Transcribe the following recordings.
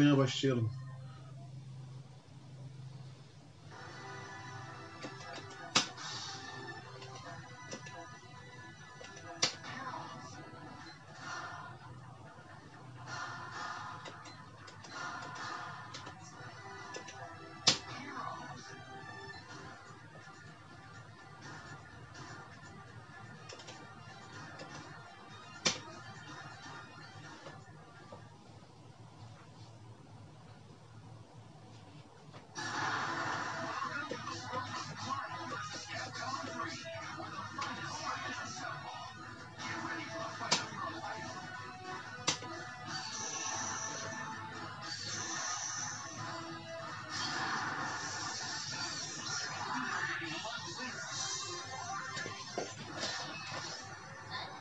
Juliano Bastilo.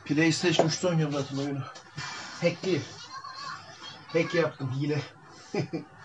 PlayStation 3'te oynuyorum zaten oyunu. Hackli. Hack yaptım hile.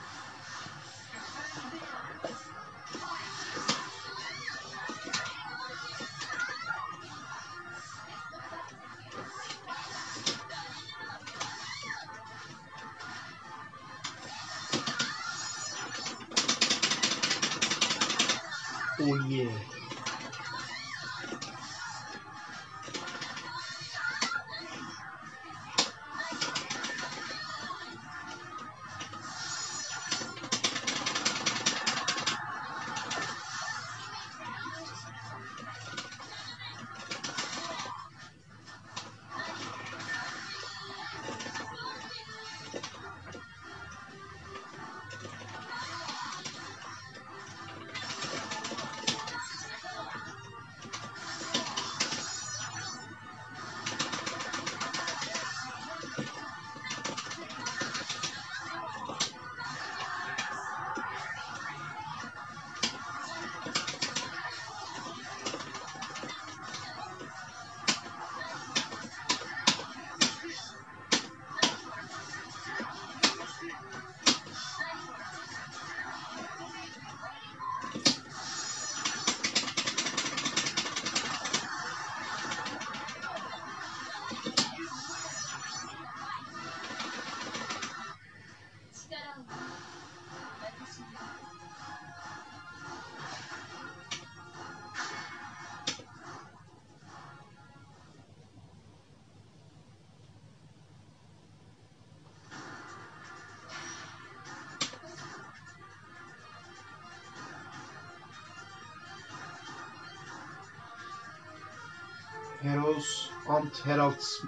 Heroes and Heralds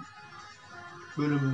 bölümü.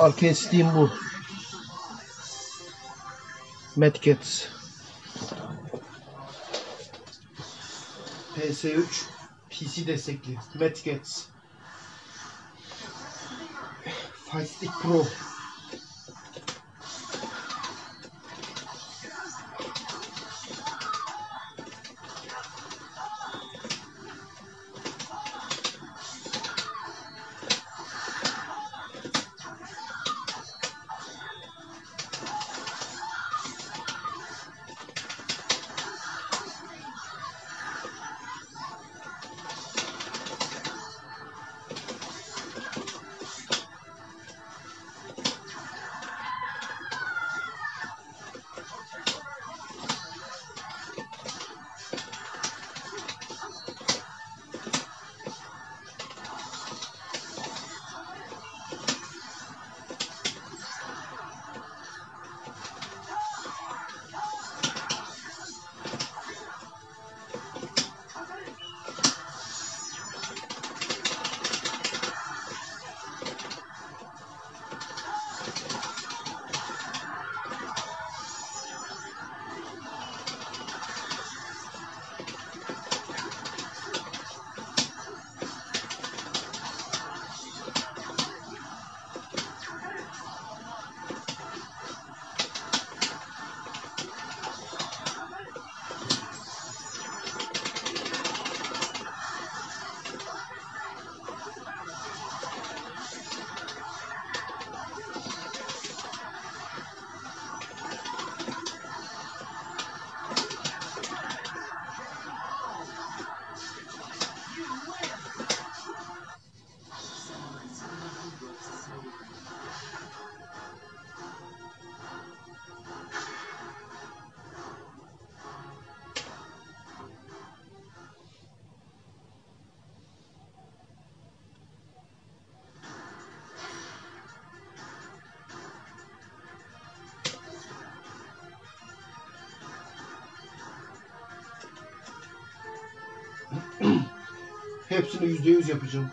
Arka estiğim bu. Medcats. PS3 PC destekli. Medcats. Fight Stick Pro. Hepsini yüzde yüz yapacağım.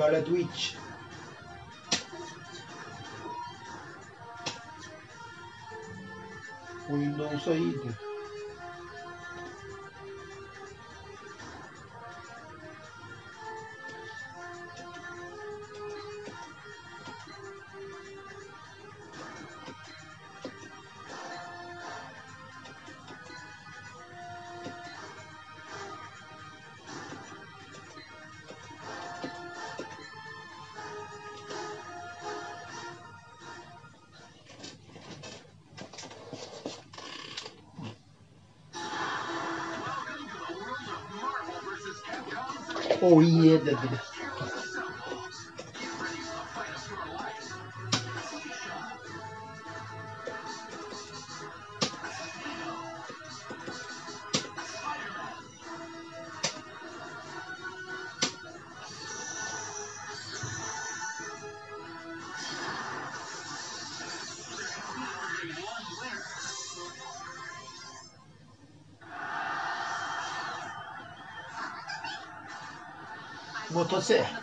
história do It. O não Saída. Oh yeah dedi. That's it.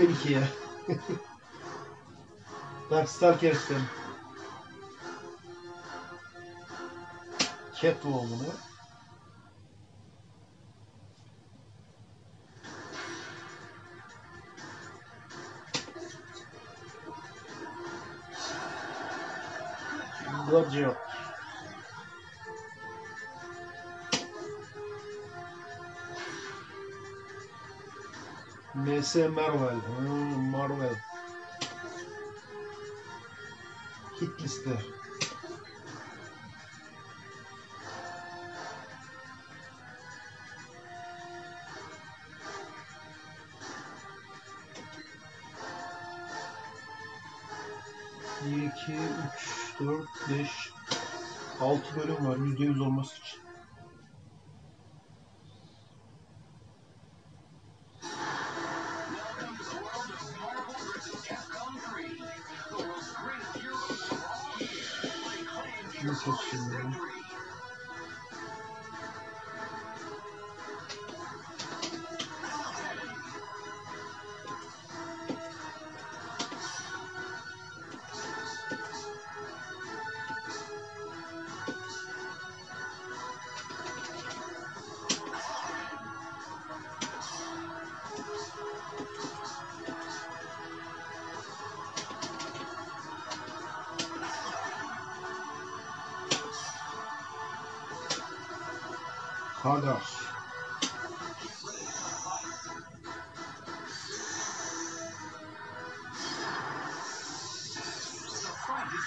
Kersten 2'ye. Darkstar Kersten. Catwoman'ı MS Marvel. Hmm, Marvel. Hit liste. Bir, iki, üç, dört, beş, altı bölüm var. Yüzde yüz olması için.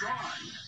gone.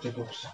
这个不是。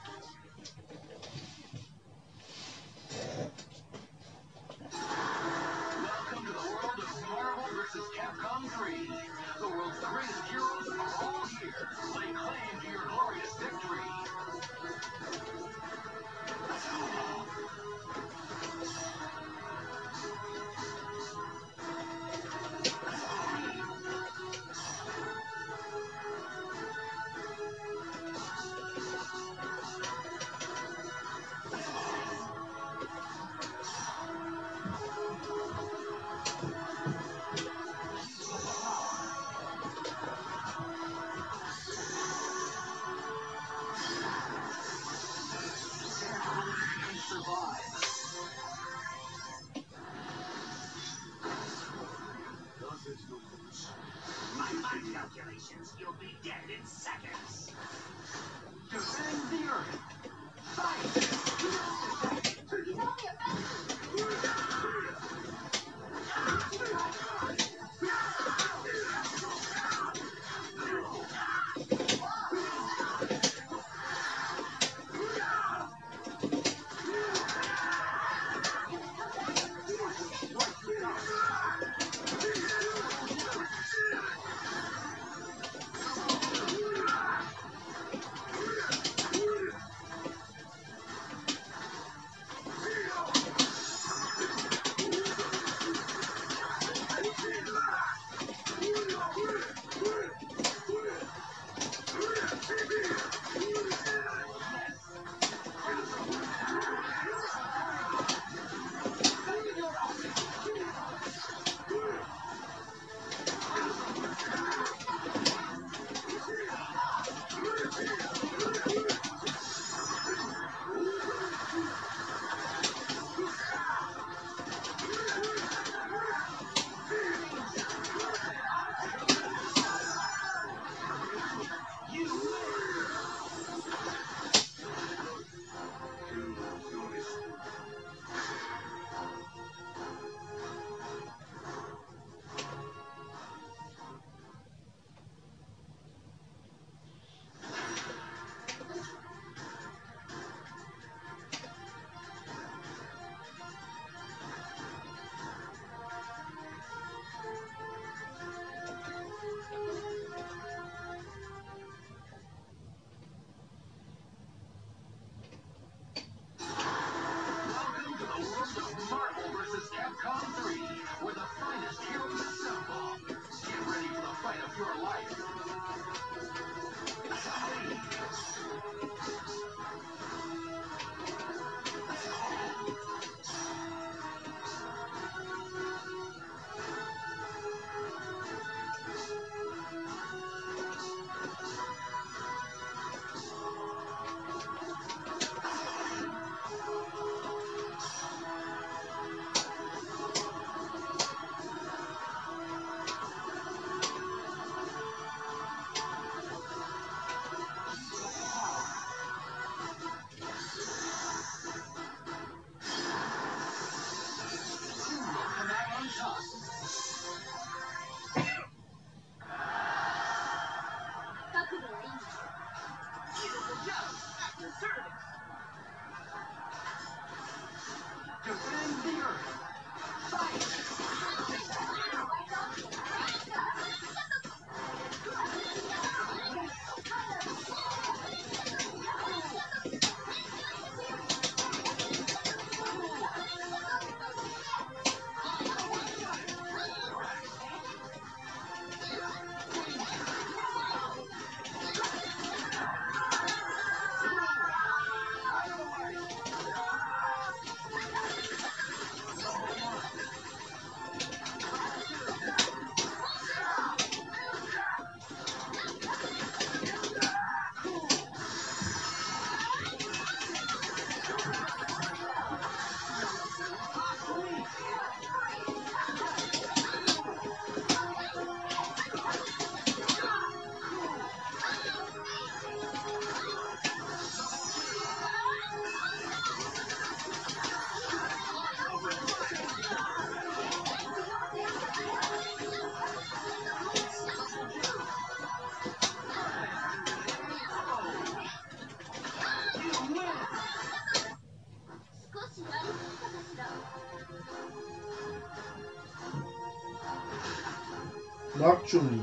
Chun-Li.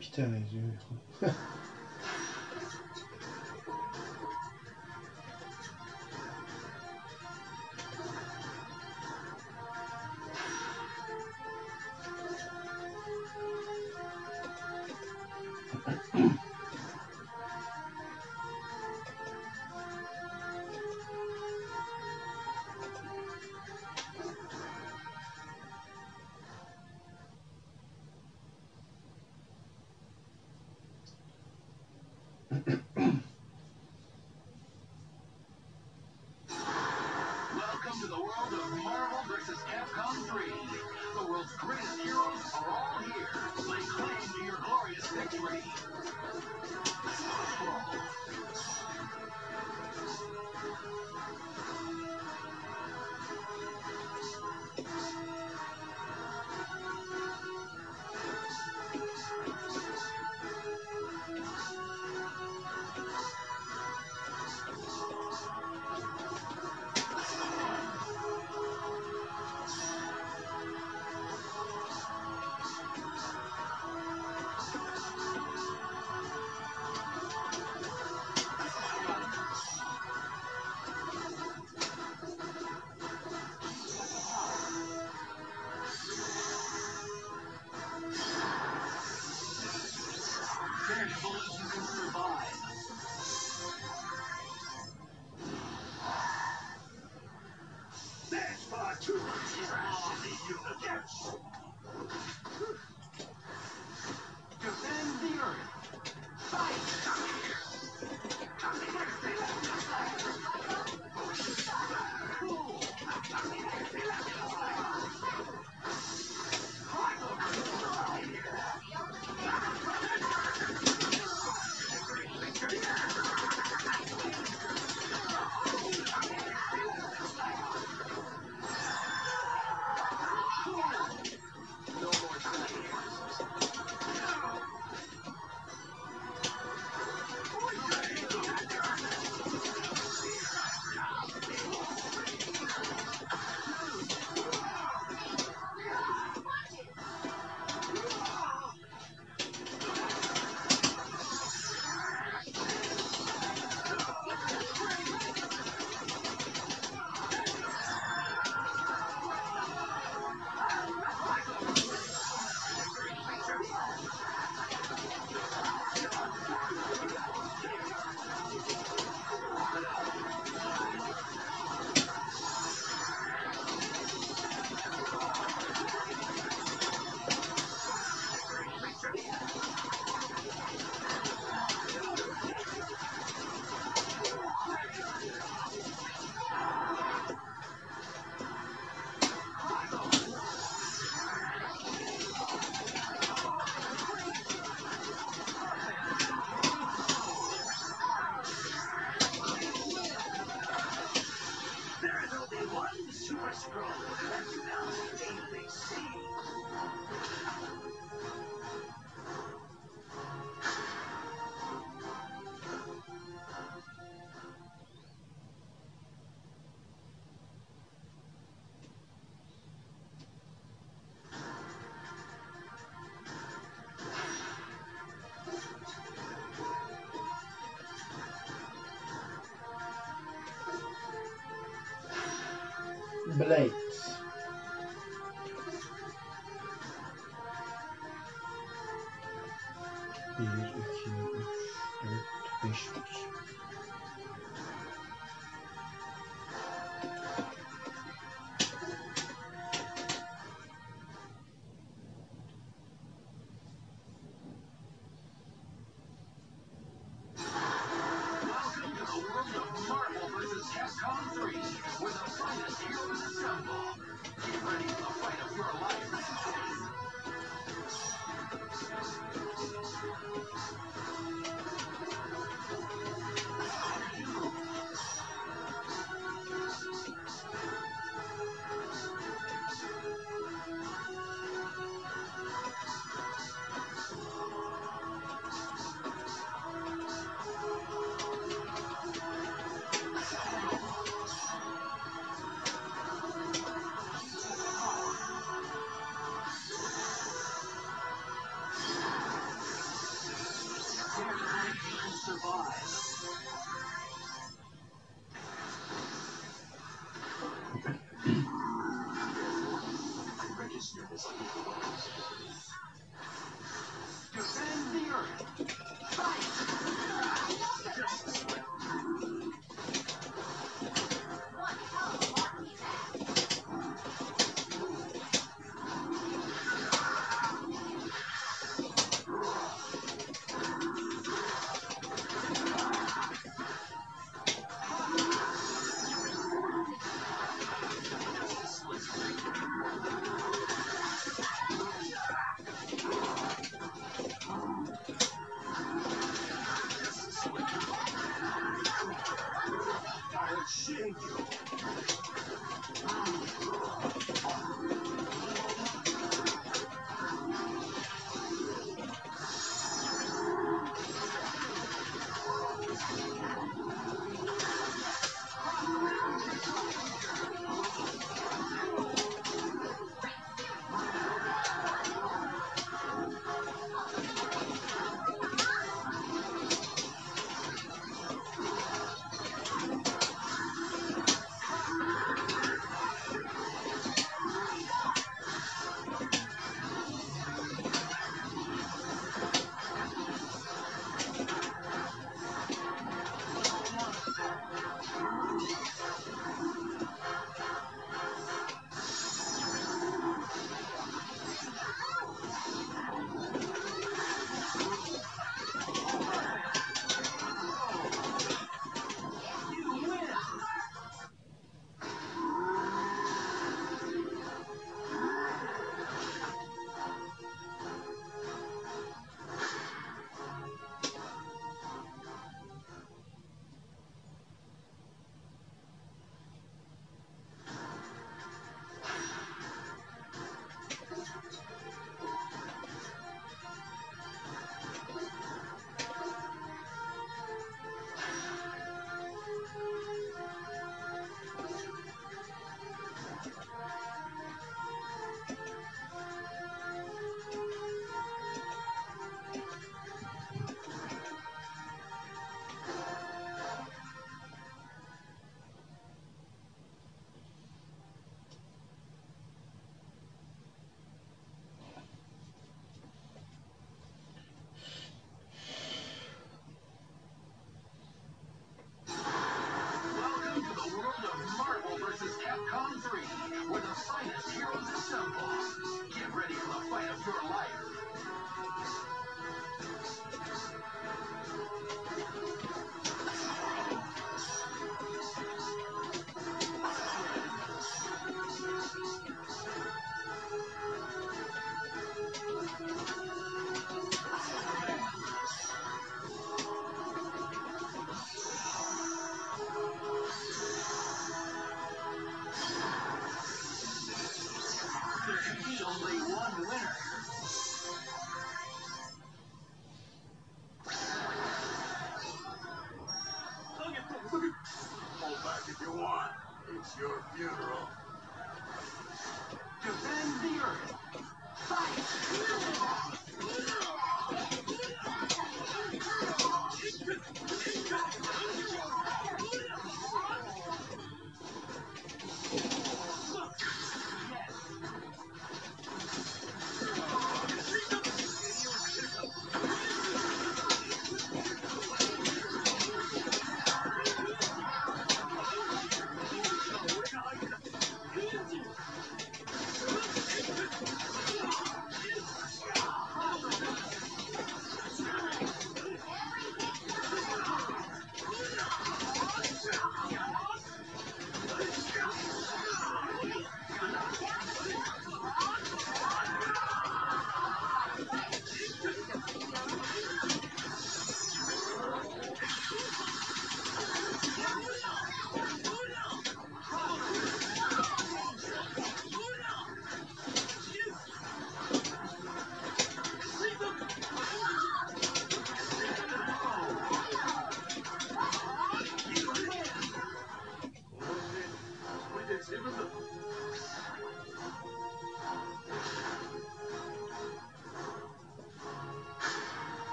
Bir tane yazıyor. to the world of Marvel vs. Capcom 3. The world's greatest heroes are all here. Lay claim to your glorious victory.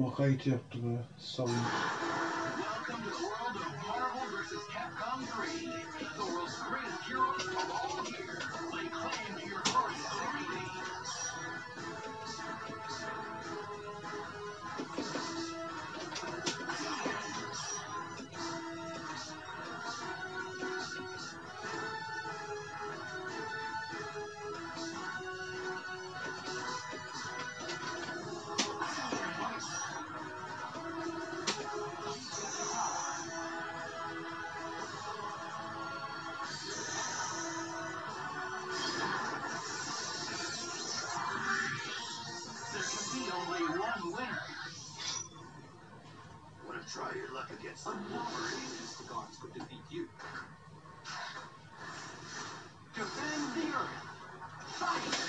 makaiti yaptı be. Savun. try your luck against the former the gods could defeat you. Defend the earth! Fight!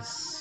nice.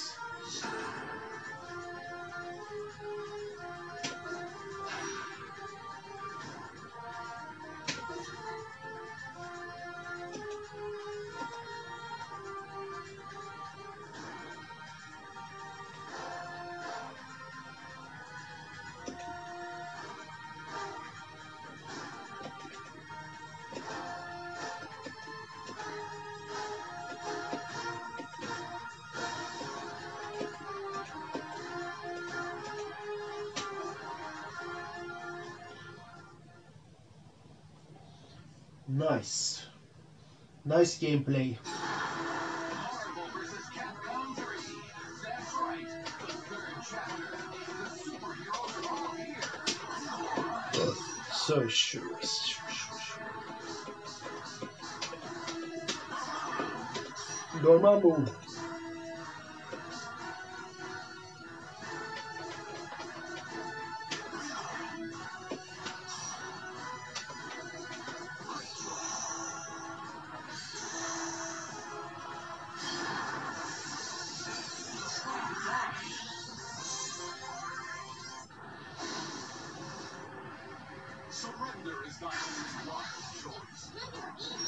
Nice. Nice gameplay. So sure. Dormammu. it's not choice. Let her eat.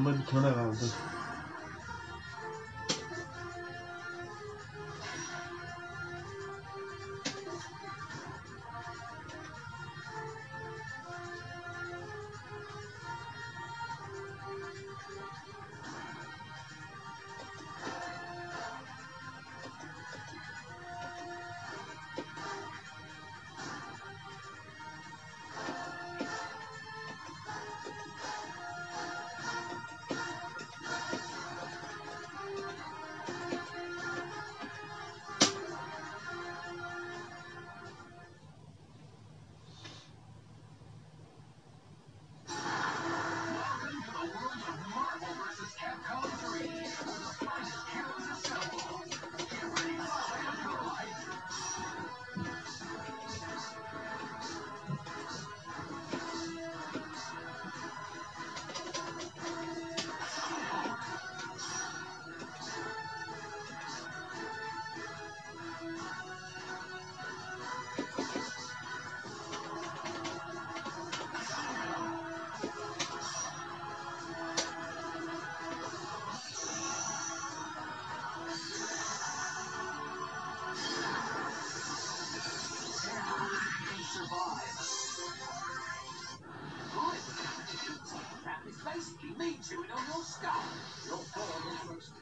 मन थोड़ा रहा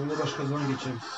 Böyle başka zaman geçeriz.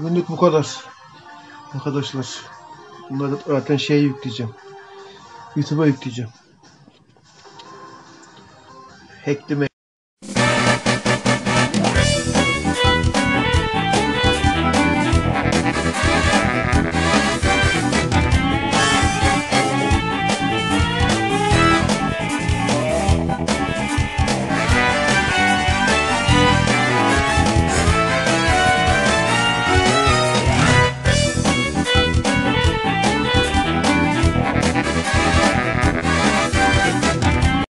Bugünlük bu kadar. Arkadaşlar. Bunları zaten şeye yükleyeceğim. YouTube'a yükleyeceğim. Hackleme